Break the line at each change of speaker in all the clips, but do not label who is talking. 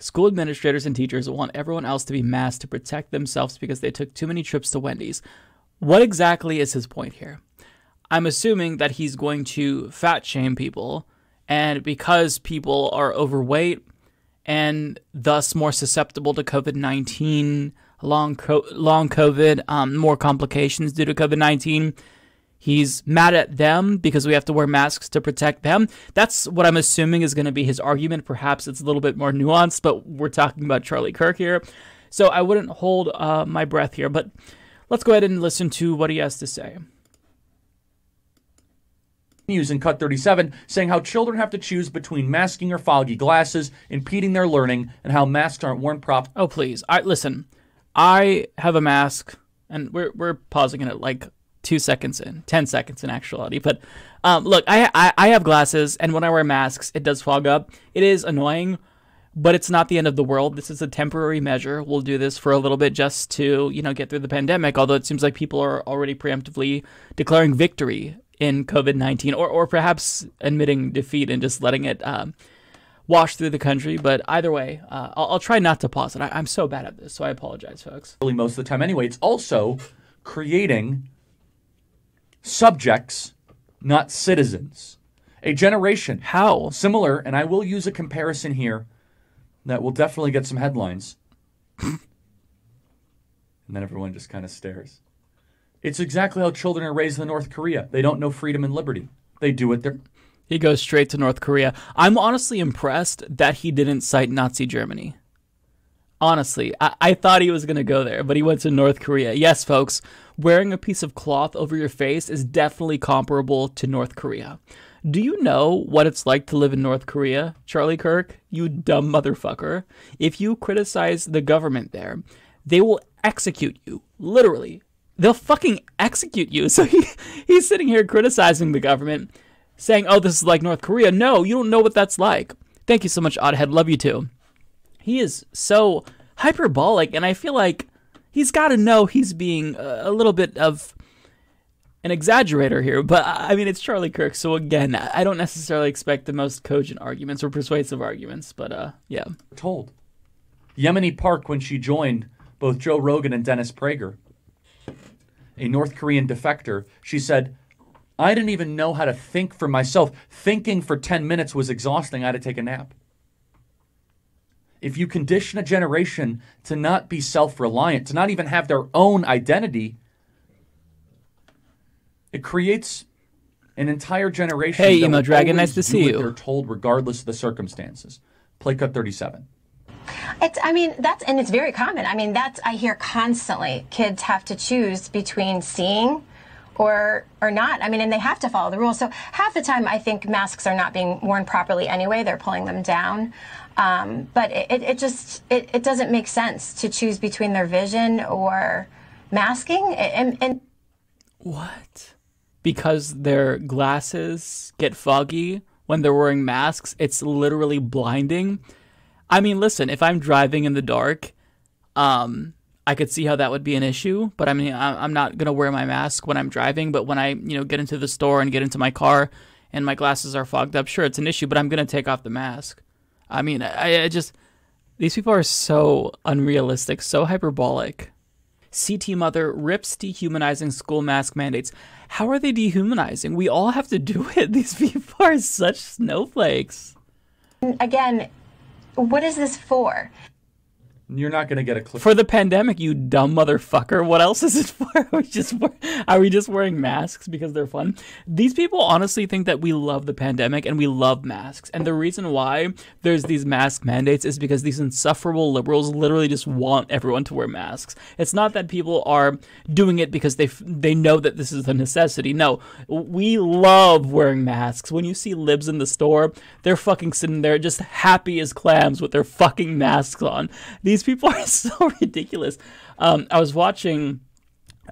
School administrators and teachers want everyone else to be masked to protect themselves because they took too many trips to Wendy's. What exactly is his point here? I'm assuming that he's going to fat shame people, and because people are overweight and thus more susceptible to COVID 19, long, co- long COVID, um, more complications due to COVID 19, He's mad at them because we have to wear masks to protect them. That's what I'm assuming is going to be his argument. Perhaps it's a little bit more nuanced, but we're talking about Charlie Kirk here. So I wouldn't hold uh, my breath here, but let's go ahead and listen to what he has to say.
in Cut 37, saying how children have to choose between masking or foggy glasses, impeding their learning, and how masks aren't worn properly.
Oh, please. I Listen, I have a mask, and we're, we're pausing it like two seconds in, 10 seconds in actuality. But um, look, I, I, I have glasses, and when I wear masks, it does fog up. It is annoying, but it's not the end of the world. This is a temporary measure. We'll do this for a little bit just to, you know, get through the pandemic, although it seems like people are already preemptively declaring victory in COVID 19, or, or perhaps admitting defeat and just letting it um, wash through the country. But either way, uh, I'll, I'll, try not to pause it. I, I'm so bad at this, so I apologize, folks.
Really, most of the time, anyway. It's also creating subjects, not citizens. A generation.
How?
Similar, and I will use a comparison here that will definitely get some headlines. and then everyone just kind of stares. It's exactly how children are raised in North Korea. They don't know freedom and liberty. They do it. They're
he goes straight to North Korea. I'm honestly impressed that he didn't cite Nazi Germany. Honestly, I, I thought he was going to go there, but he went to North Korea. Yes, folks, wearing a piece of cloth over your face is definitely comparable to North Korea. Do you know what it's like to live in North Korea, Charlie Kirk? You dumb motherfucker. If you criticize the government there, they will execute you. Literally. They'll fucking execute you. So he, he's sitting here criticizing the government, saying, oh, this is like North Korea. No, you don't know what that's like. Thank you so much, Oddhead. Love you too he is so hyperbolic, and I feel like he's got to know he's being a little bit of an exaggerator here. But I mean, it's Charlie Kirk, so again, I don't necessarily expect the most cogent arguments or persuasive arguments. But uh, yeah,
told Yeonmi Park when she joined both Joe Rogan and Dennis Prager, a North Korean defector, she said. I didn't even know how to think for myself. Thinking for 10 minutes was exhausting. I had to take a nap if you condition a generation to not be self reliant, to not even have their own identity, it creates an entire generation.
Hey, Emo Dragon, nice to see you.
They're told regardless of the circumstances. Play cut 37.
It's, I mean, that's, and it's very common. I mean, that's, I hear constantly kids have to choose between seeing or or not. I mean, and they have to follow the rules. So half the time, I think masks are not being worn properly anyway. They're pulling them down. Um, but it, it just it, it doesn't make sense to choose between their vision or masking. And, and
what? Because their glasses get foggy when they're wearing masks. It's literally blinding. I mean, listen, if I'm driving in the dark, um, I could see how that would be an issue, but I mean, I'm not gonna wear my mask when I'm driving. But when I, you know, get into the store and get into my car, and my glasses are fogged up, sure, it's an issue. But I'm gonna take off the mask. I mean, I, I just these people are so unrealistic, so hyperbolic. CT Mother rips dehumanizing school mask mandates. How are they dehumanizing? We all have to do it. These people are such snowflakes.
Again, what is this for?
You're not going to get a clip
for the pandemic, you dumb motherfucker. What else is it for? Are we just are we just wearing masks because they're fun? These people honestly think that we love the pandemic and we love masks, and the reason why there's these mask mandates is because these insufferable liberals literally just want everyone to wear masks. It's not that people are doing it because they they know that this is a necessity. No, we love wearing masks. When you see libs in the store, they're fucking sitting there just happy as clams with their fucking masks on. These these people are so ridiculous. Um, I was watching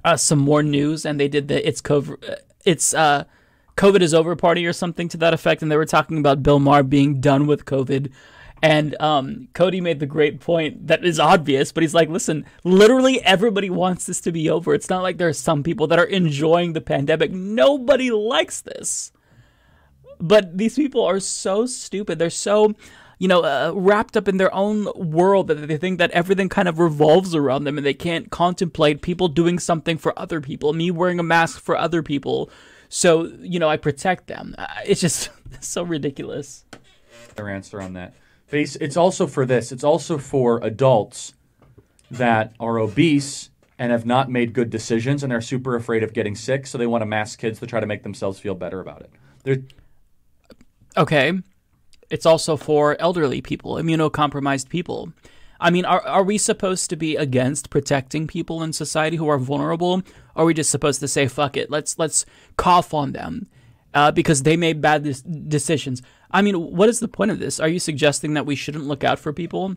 uh, some more news, and they did the it's COVID, uh, it's uh, COVID is over party or something to that effect, and they were talking about Bill Maher being done with COVID. And um, Cody made the great point that is obvious, but he's like, listen, literally everybody wants this to be over. It's not like there are some people that are enjoying the pandemic. Nobody likes this. But these people are so stupid. They're so you know, uh, wrapped up in their own world that they think that everything kind of revolves around them and they can't contemplate people doing something for other people, me wearing a mask for other people. So, you know, I protect them. Uh, It's just so ridiculous.
their answer on that. Base. It's also for this. It's also for adults that are obese and have not made good decisions and they're super afraid of getting sick, so they want to mask kids to try to make themselves feel better about it. They're,
Okay. It's also for elderly people, immunocompromised people. I mean, are, are we supposed to be against protecting people in society who are vulnerable? Or are we just supposed to say, fuck it, let's, let's cough on them uh, because they made bad decisions? I mean, what is the point of this? Are you suggesting that we shouldn't look out for people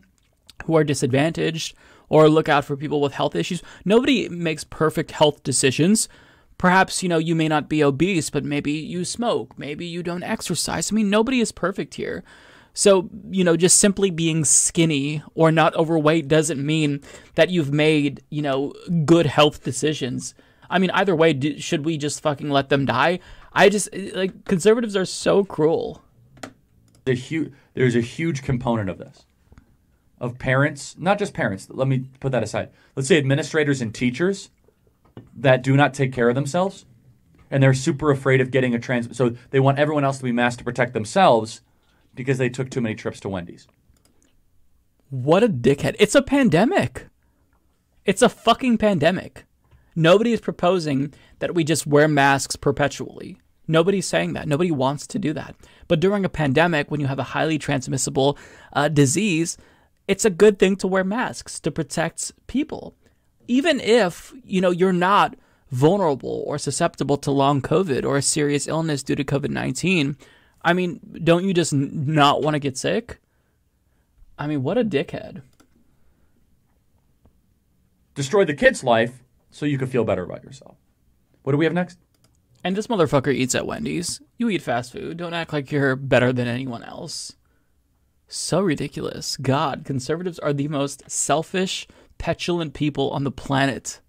who are disadvantaged or look out for people with health issues? Nobody makes perfect health decisions. Perhaps, you know, you may not be obese, but maybe you smoke, maybe you don't exercise. I mean, nobody is perfect here. So, you know, just simply being skinny or not overweight doesn't mean that you've made, you know, good health decisions. I mean, either way, do, should we just fucking let them die? I just, like, conservatives are so cruel.
the hu- there's a huge component of this of parents not just parents let me put that aside let's say administrators and teachers that do not take care of themselves and they're super afraid of getting a trans so they want everyone else to be masked to protect themselves because they took too many trips to wendy's
What a dickhead. It's a pandemic. It's a fucking pandemic. Nobody is proposing that we just wear masks perpetually. Nobody's saying that. Nobody wants to do that. But during a pandemic, when you have a highly transmissible uh, disease, it's a good thing to wear masks to protect people. Even if, you know, you're not vulnerable or susceptible to long COVID or a serious illness due to COVID 19, I mean, don't you just not want to get sick? I mean, what a dickhead.
destroy the kid's life so you can feel better about yourself what do we have next
And this motherfucker eats at Wendy's. You eat fast food. Don't act like you're better than anyone else. So ridiculous. God, conservatives are the most selfish, petulant people on the planet.